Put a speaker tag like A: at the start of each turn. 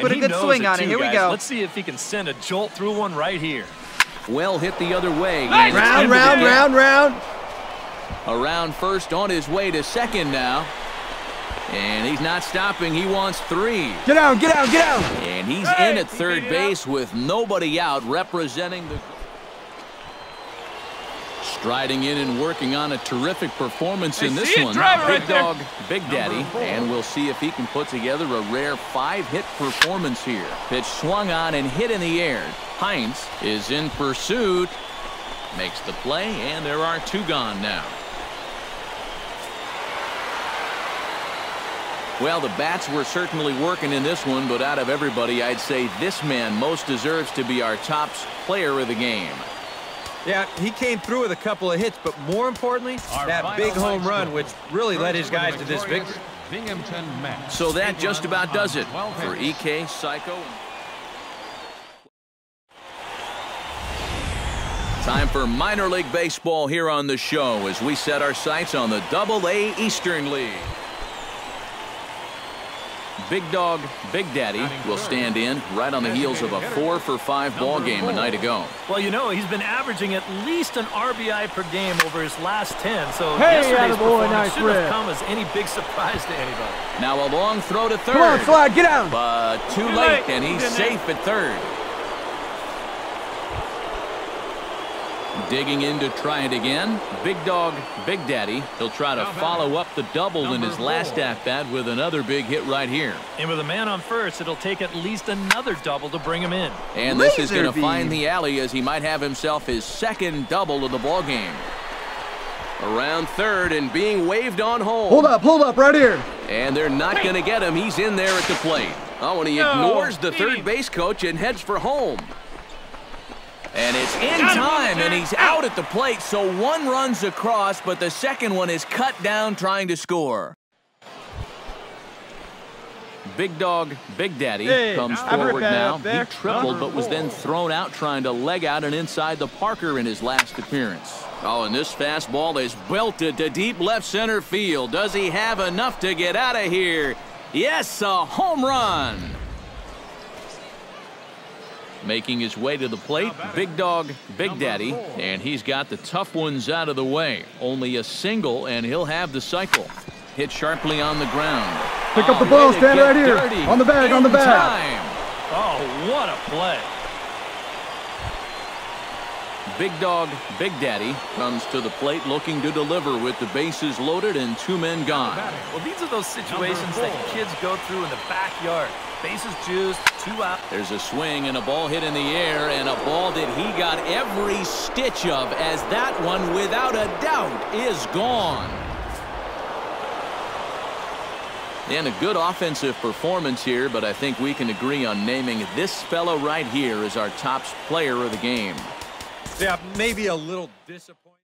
A: put a good swing on it.
B: Too,
A: Here
B: guys.
A: we go.
B: Let's see if he can send a jolt through one right here.
C: Well hit the other way.
B: Nice.
C: and it's
D: Round, round, round, round.
C: Around first on his way to second now. And he's not stopping. He wants three.
D: Get out, get out, get out.
C: And he's
B: Hey,
C: in at third
B: beat it up.
C: base with nobody out representing the... Striding in and working on a terrific performance
B: I
C: in this one.
B: driver
C: Big
B: right there.
C: Dog, Big Daddy. And we'll see if he can put together a rare five-hit performance here. Pitch swung on and hit in the air. Heinz is in pursuit. Makes the play, and there are two gone now. Well, the bats were certainly working in this one, but out of everybody, I'd say this man most deserves to be our top player of the game.
E: Yeah, he came through with a couple of hits, but more importantly,
F: Our
E: that big home run,
F: score.
E: which really led his
F: First for the
E: guys to this victory.
F: Binghamton Mets.
C: So that just about does it for. EK, Psycho. Time for minor league baseball here on the show as we set our sights on the Double A Eastern League. Big Dog, Big Daddy will stand in right on the heels of a four for five ball game a night ago.
B: Well, you know, he's been averaging at least an RBI per game over his last 10, so
D: Hey,
B: yesterday's
D: attaboy,
B: performance
D: nice
B: shouldn't have come as any big surprise to anybody.
C: Now a long throw to third.
D: Come on, slide, get down.
C: But too
B: Too
C: late,
B: late.
C: and he's safe at third. Digging in to try it again. Big Dog, Big Daddy. He'll try to follow up the double in
F: number
C: his last
F: four.
C: at-bat with another big hit right here.
B: And with a man on first, it'll take at least another double to bring him in.
C: And this is going to find the alley as he might have himself his second double of the ball game. Around third and being waved on home.
D: Hold up, hold up, right here.
C: And they're not going to get him. He's in there at the plate. Oh, and he
B: No,
C: ignores the
B: he-
C: third base coach and heads for home. And it's in
B: Got him on
C: time, and he's out at the plate. So one runs across, but the second one is cut down trying to score. Big Dog, Big Daddy
D: Hey,
C: comes forward now. He tripled, but was then oh. thrown out trying to leg out and inside the Parker in his last appearance. Oh, and this fastball is belted to deep left center field. Does he have enough to get out of here? Yes, a home run. Making his way to the plate, Big Dog, Big Daddy, and he's got the tough ones out of the way. Only a single, and he'll have the cycle. Hit sharply on the ground.
D: Pick up the
C: Oh,
D: ball, stand right here.
C: dirty
D: On the bag, on the
C: in
D: bag.
C: time.
B: Oh, what a play.
C: Big Dog, Big Daddy comes to the plate looking to deliver with the bases loaded and two men gone.
B: Well, these are those situations that kids go through in the backyard. Bases juiced, two out.
C: There's a swing and a ball hit in the air and a ball that he got every stitch of as that one without a doubt is gone. And a good offensive performance here, but I think we can agree on naming this fellow right here as our top player of the game.
E: Yeah, maybe a little disappointing.